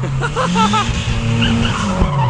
哈哈哈哈！